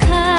kind.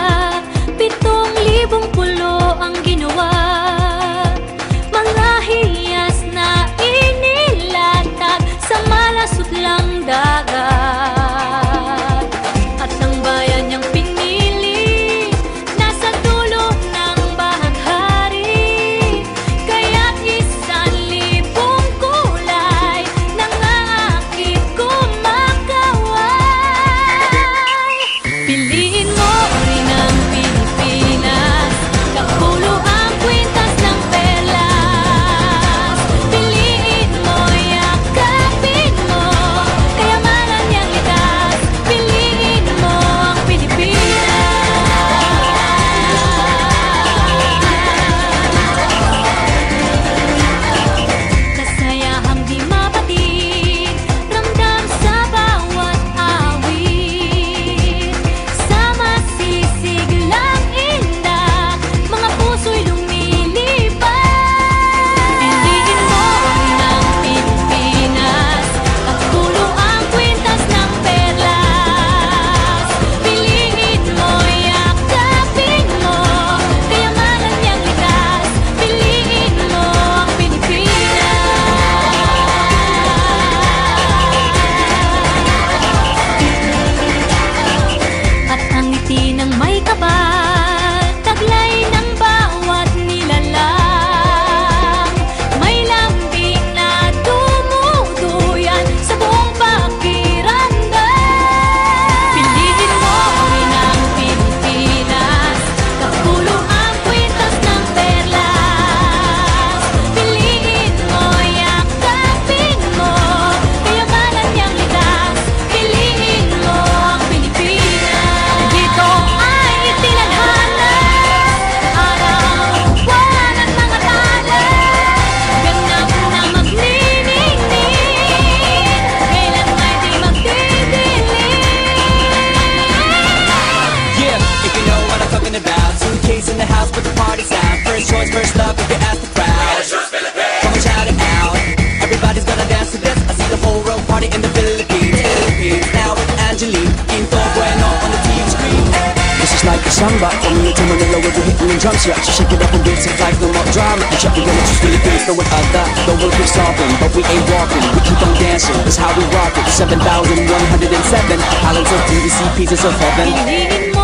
for the party sound First choice, first love, if you ask the crowd. Come and shout it out. Everybody's gonna dance to this. I see the whole world party in the Philippines. Philippines, now with Angelique in Info bueno on the TV screen. This is like a samba. From the to Manila with the hitting and drums Yeah, so shake it up and dance it like no more drama. And check it out, it's Philippines No one other, The world keeps talking But we ain't walking, we keep on dancing That's how we rock it. 7,107 Islands of DDC, pieces of heaven.